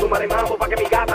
Súmale mambo pa' que mi gata